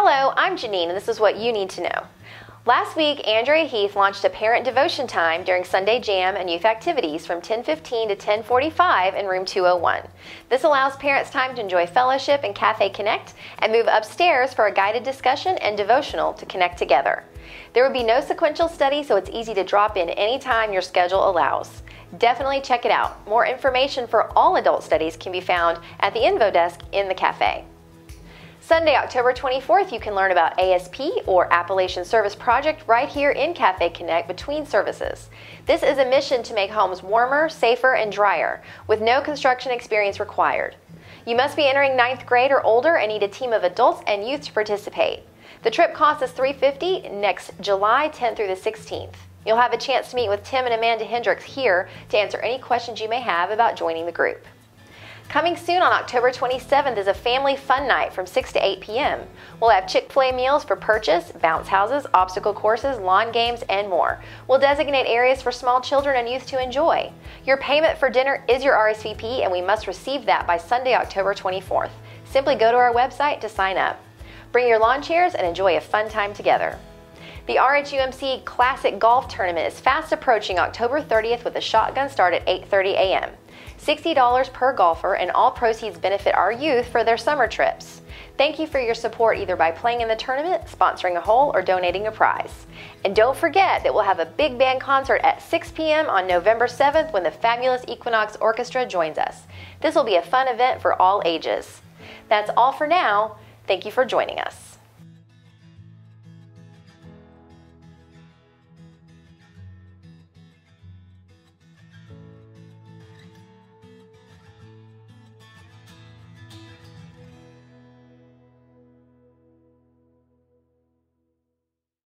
Hello, I'm Janine, and this is what you need to know. Last week, Andrea Heath launched a parent devotion time during Sunday Jam and youth activities from 10:15 to 10:45 in room 201. This allows parents time to enjoy fellowship and Cafe Connect and move upstairs for a guided discussion and devotional to connect together. There will be no sequential study, so it's easy to drop in anytime your schedule allows. Definitely check it out. More information for all adult studies can be found at the info desk in the cafe. Sunday, October 24th, you can learn about ASP or Appalachian Service Project right here in Cafe Connect between services. This is a mission to make homes warmer, safer, and drier with no construction experience required. You must be entering ninth grade or older and need a team of adults and youth to participate. The trip costs us 350 next July 10th through the 16th. You'll have a chance to meet with Tim and Amanda Hendricks here to answer any questions you may have about joining the group. Coming soon on October 27th is a family fun night from 6 to 8 p.m. We'll have Chick fil A meals for purchase, bounce houses, obstacle courses, lawn games, and more. We'll designate areas for small children and youth to enjoy. Your payment for dinner is your RSVP, and we must receive that by Sunday, October 24th. Simply go to our website to sign up. Bring your lawn chairs and enjoy a fun time together. The RHUMC Classic Golf Tournament is fast approaching October 30th with a shotgun start at 8:30 a.m. $60 per golfer, and all proceeds benefit our youth for their summer trips. Thank you for your support either by playing in the tournament, sponsoring a hole, or donating a prize. And don't forget that we'll have a big band concert at 6 p.m. on November 7th when the fabulous Equinox Orchestra joins us. This will be a fun event for all ages. That's all for now. Thank you for joining us.